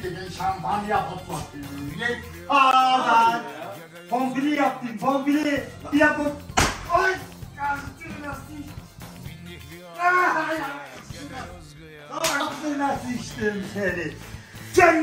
Gidin şampanya patlattın. Ağlar. Pompili yaptın bombili Bir yapıp. Ay. Yaptın nasıl? Ah, ay. Yaptın nasıl içtim seni. Sen